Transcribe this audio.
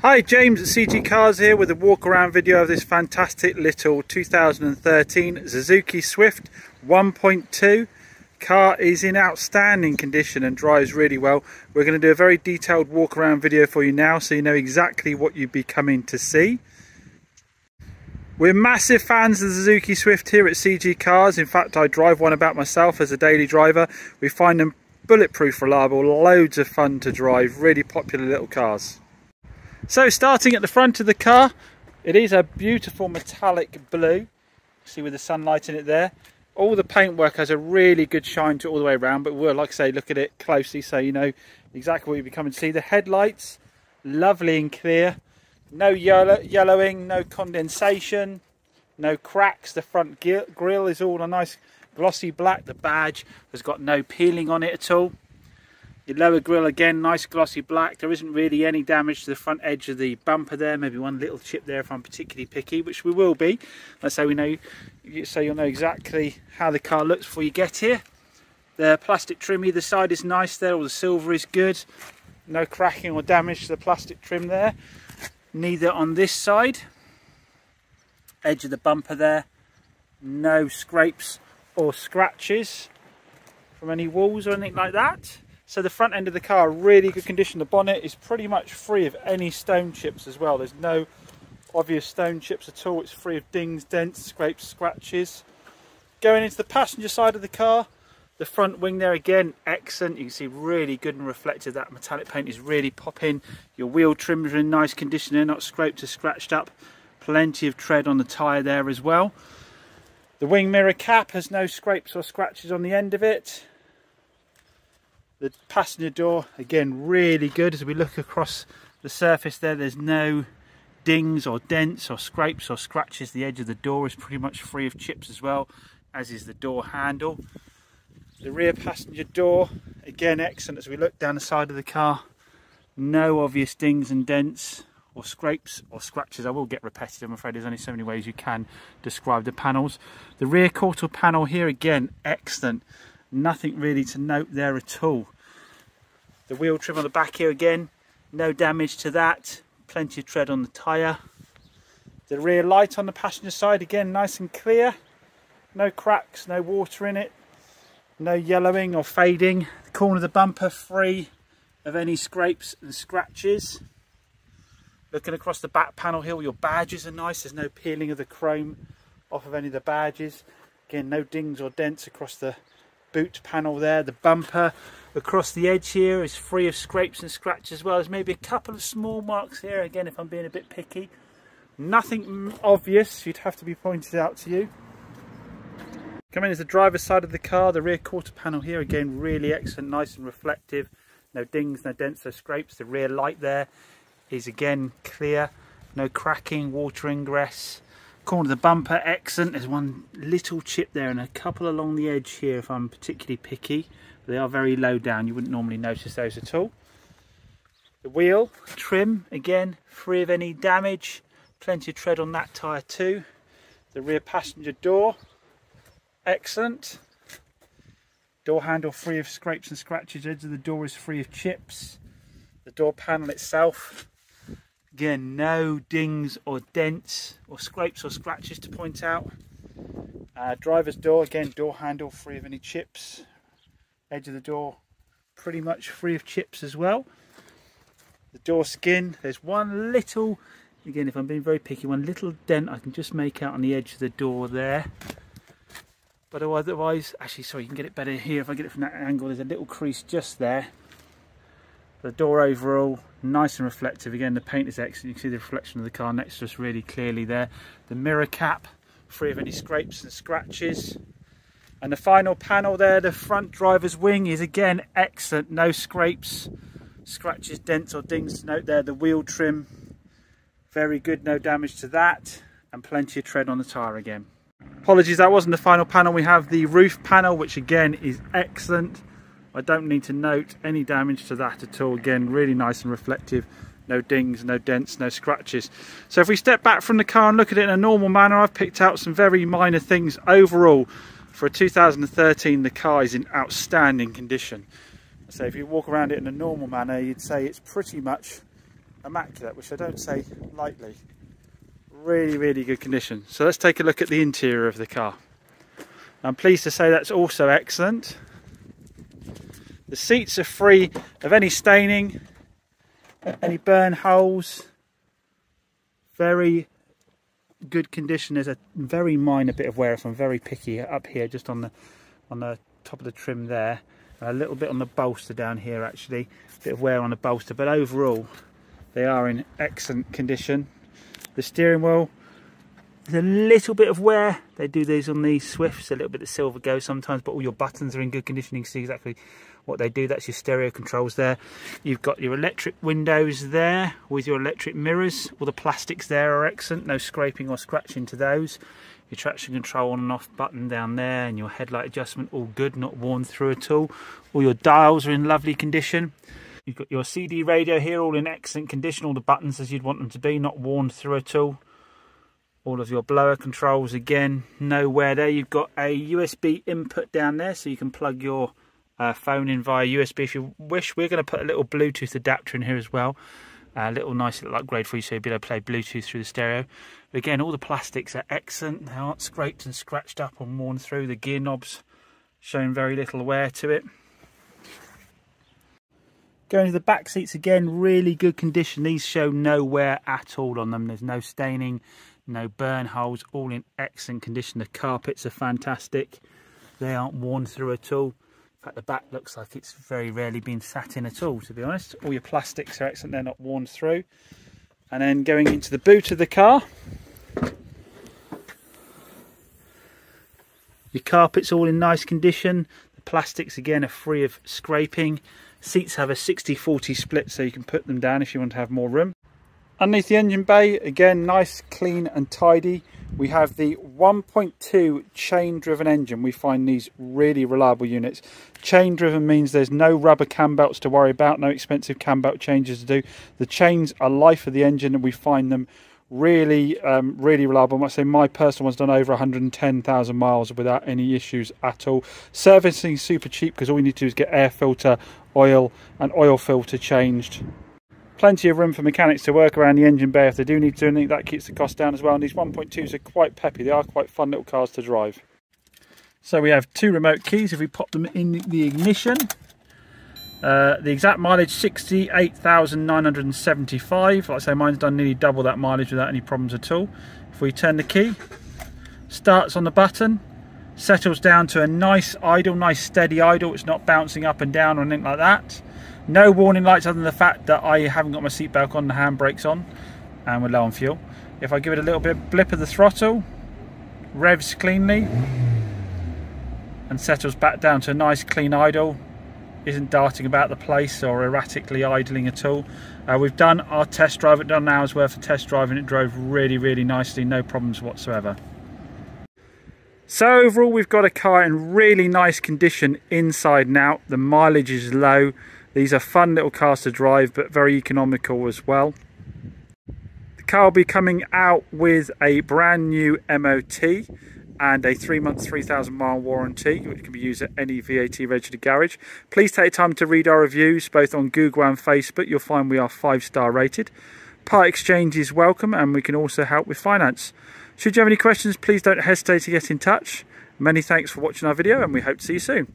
Hi, James at CG Cars here with a walk around video of this fantastic little 2013 Suzuki Swift 1.2. Car is in outstanding condition and drives really well. We're going to do a very detailed walk around video for you now so you know exactly what you'd be coming to see. We're massive fans of the Suzuki Swift here at CG Cars. In fact, I drive one about myself as a daily driver. We find them bulletproof reliable, loads of fun to drive, really popular little cars. So starting at the front of the car, it is a beautiful metallic blue. See with the sunlight in it there. All the paintwork has a really good shine to all the way around, but we'll, like I say, look at it closely so you know exactly what you'll be coming to see. The headlights, lovely and clear. No yellow, yellowing, no condensation, no cracks. The front grille is all a nice glossy black. The badge has got no peeling on it at all. Your lower grille again, nice glossy black. There isn't really any damage to the front edge of the bumper there. Maybe one little chip there if I'm particularly picky, which we will be. Let's say we know, so you'll know exactly how the car looks before you get here. The plastic trim either side is nice there, all the silver is good. No cracking or damage to the plastic trim there. Neither on this side. Edge of the bumper there. No scrapes or scratches from any walls or anything like that. So the front end of the car, really good condition. The bonnet is pretty much free of any stone chips as well. There's no obvious stone chips at all. It's free of dings, dents, scrapes, scratches. Going into the passenger side of the car, the front wing there again, excellent. You can see really good and reflective. That metallic paint is really popping. Your wheel trims are in nice condition. They're not scraped or scratched up. Plenty of tread on the tyre there as well. The wing mirror cap has no scrapes or scratches on the end of it. The passenger door, again, really good. As we look across the surface there, there's no dings or dents or scrapes or scratches. The edge of the door is pretty much free of chips as well, as is the door handle. The rear passenger door, again, excellent. As we look down the side of the car, no obvious dings and dents or scrapes or scratches. I will get repetitive, I'm afraid there's only so many ways you can describe the panels. The rear quarter panel here, again, excellent nothing really to note there at all. The wheel trim on the back here again, no damage to that, plenty of tread on the tyre. The rear light on the passenger side again nice and clear, no cracks, no water in it, no yellowing or fading. The corner of the bumper free of any scrapes and scratches. Looking across the back panel here, your badges are nice, there's no peeling of the chrome off of any of the badges. Again, no dings or dents across the boot panel there. The bumper across the edge here is free of scrapes and scratches as well. There's maybe a couple of small marks here, again, if I'm being a bit picky. Nothing obvious, you'd have to be pointed out to you. Coming is the driver's side of the car, the rear quarter panel here, again, really excellent, nice and reflective. No dings, no dents, no scrapes. The rear light there is again clear. No cracking, water ingress. Corner of the bumper, excellent. There's one little chip there and a couple along the edge here if I'm particularly picky. They are very low down. You wouldn't normally notice those at all. The wheel trim, again, free of any damage. Plenty of tread on that tyre too. The rear passenger door, excellent. Door handle free of scrapes and scratches. Edge of the door is free of chips. The door panel itself, Again, no dings or dents or scrapes or scratches to point out. Uh, driver's door, again, door handle free of any chips. Edge of the door pretty much free of chips as well. The door skin, there's one little, again, if I'm being very picky, one little dent I can just make out on the edge of the door there. But otherwise, actually, sorry, you can get it better here if I get it from that angle. There's a little crease just there. The door overall, nice and reflective. Again, the paint is excellent. You can see the reflection of the car next to us really clearly there. The mirror cap, free of any scrapes and scratches. And the final panel there, the front driver's wing is again excellent. No scrapes, scratches, dents or dings to note there. The wheel trim, very good, no damage to that. And plenty of tread on the tyre again. Apologies, that wasn't the final panel. We have the roof panel, which again is excellent. I don't need to note any damage to that at all. Again, really nice and reflective. No dings, no dents, no scratches. So if we step back from the car and look at it in a normal manner, I've picked out some very minor things. Overall, for a 2013, the car is in outstanding condition. So if you walk around it in a normal manner, you'd say it's pretty much immaculate, which I don't say lightly. Really, really good condition. So let's take a look at the interior of the car. I'm pleased to say that's also excellent. The seats are free of any staining, any burn holes. Very good condition. There's a very minor bit of wear if I'm very picky up here, just on the on the top of the trim there. A little bit on the bolster down here actually, a bit of wear on the bolster, but overall they are in excellent condition. The steering wheel, there's a little bit of wear. They do these on these Swifts, a little bit of silver go sometimes, but all your buttons are in good condition. You can see exactly what they do. That's your stereo controls there. You've got your electric windows there with your electric mirrors. All the plastics there are excellent. No scraping or scratching to those. Your traction control on and off button down there and your headlight adjustment all good, not worn through at all. All your dials are in lovely condition. You've got your CD radio here, all in excellent condition, all the buttons as you'd want them to be, not worn through at all. All of your blower controls again, nowhere there. You've got a USB input down there, so you can plug your uh, phone in via USB if you wish. We're going to put a little Bluetooth adapter in here as well. A little nice little upgrade for you so you'll be able to play Bluetooth through the stereo. But again, all the plastics are excellent. They aren't scraped and scratched up and worn through. The gear knobs showing very little wear to it. Going to the back seats again, really good condition. These show no wear at all on them. There's no staining, no burn holes, all in excellent condition. The carpets are fantastic. They aren't worn through at all. In fact, the back looks like it's very rarely been sat in at all, to be honest. All your plastics are excellent. They're not worn through. And then going into the boot of the car. Your carpet's all in nice condition. The plastics, again, are free of scraping. Seats have a 60-40 split so you can put them down if you want to have more room. Underneath the engine bay, again, nice, clean and tidy. We have the 1.2 chain driven engine. We find these really reliable units. Chain driven means there's no rubber cam belts to worry about, no expensive cam belt changes to do. The chains are life of the engine and we find them really um, really reliable. I might say my personal one's done over 110,000 miles without any issues at all. Servicing super cheap because all you need to do is get air filter, oil and oil filter changed. Plenty of room for mechanics to work around the engine bay if they do need to and. That keeps the cost down as well. And these 1.2s are quite peppy. They are quite fun little cars to drive. So we have two remote keys. If we pop them in the ignition, uh, the exact mileage 68,975. Like I say, mine's done nearly double that mileage without any problems at all. If we turn the key, starts on the button, settles down to a nice idle, nice steady idle. It's not bouncing up and down or anything like that. No warning lights other than the fact that I haven't got my seatbelt on, the handbrakes on, and we're low on fuel. If I give it a little bit blip of the throttle, revs cleanly, and settles back down to a nice clean idle isn't darting about the place or erratically idling at all. Uh, we've done our test drive, it done an hour's worth of test driving, it drove really, really nicely, no problems whatsoever. So overall we've got a car in really nice condition inside and out, the mileage is low, these are fun little cars to drive but very economical as well. The car will be coming out with a brand new MOT and a three month 3000 mile warranty which can be used at any VAT registered garage. Please take time to read our reviews both on Google and Facebook. You'll find we are five star rated. Part exchange is welcome and we can also help with finance. Should you have any questions please don't hesitate to get in touch. Many thanks for watching our video and we hope to see you soon.